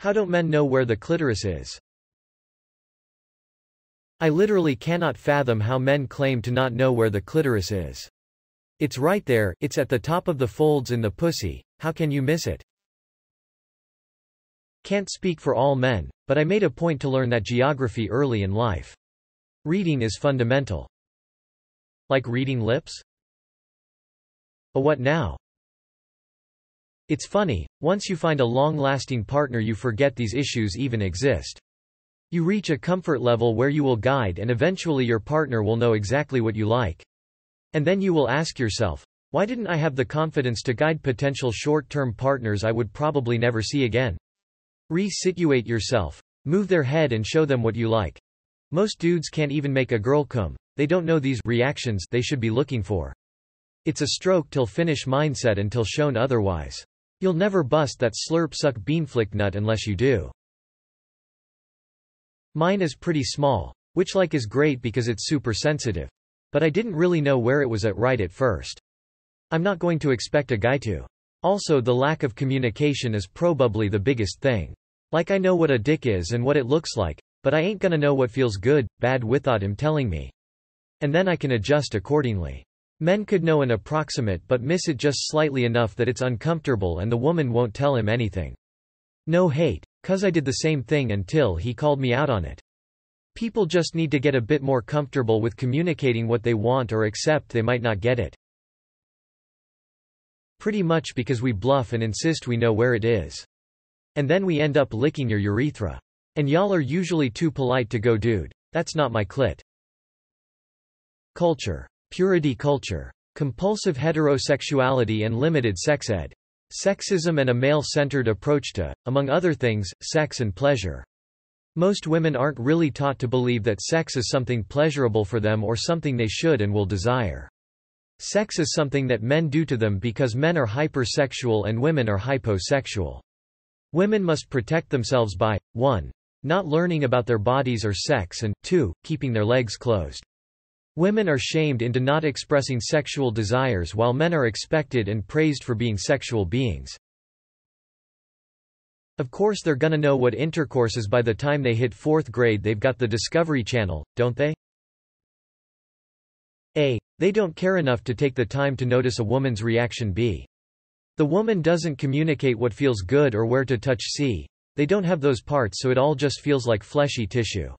How don't men know where the clitoris is? I literally cannot fathom how men claim to not know where the clitoris is. It's right there, it's at the top of the folds in the pussy, how can you miss it? Can't speak for all men, but I made a point to learn that geography early in life. Reading is fundamental. Like reading lips? A what now? It's funny, once you find a long-lasting partner you forget these issues even exist. You reach a comfort level where you will guide and eventually your partner will know exactly what you like. And then you will ask yourself, why didn't I have the confidence to guide potential short-term partners I would probably never see again? Re-situate yourself. Move their head and show them what you like. Most dudes can't even make a girl come. They don't know these reactions they should be looking for. It's a stroke till finish mindset until shown otherwise. You'll never bust that slurp suck beanflick nut unless you do. Mine is pretty small, which like is great because it's super sensitive. But I didn't really know where it was at right at first. I'm not going to expect a guy to. Also the lack of communication is probably the biggest thing. Like I know what a dick is and what it looks like, but I ain't gonna know what feels good, bad without him telling me. And then I can adjust accordingly. Men could know an approximate but miss it just slightly enough that it's uncomfortable and the woman won't tell him anything. No hate. Cuz I did the same thing until he called me out on it. People just need to get a bit more comfortable with communicating what they want or accept they might not get it. Pretty much because we bluff and insist we know where it is. And then we end up licking your urethra. And y'all are usually too polite to go dude. That's not my clit. Culture. Purity culture. Compulsive heterosexuality and limited sex ed. Sexism and a male-centered approach to, among other things, sex and pleasure. Most women aren't really taught to believe that sex is something pleasurable for them or something they should and will desire. Sex is something that men do to them because men are hypersexual and women are hyposexual. Women must protect themselves by, 1. Not learning about their bodies or sex and, 2. Keeping their legs closed. Women are shamed into not expressing sexual desires while men are expected and praised for being sexual beings. Of course they're gonna know what intercourse is by the time they hit fourth grade they've got the Discovery Channel, don't they? A. They don't care enough to take the time to notice a woman's reaction B. The woman doesn't communicate what feels good or where to touch C. They don't have those parts so it all just feels like fleshy tissue.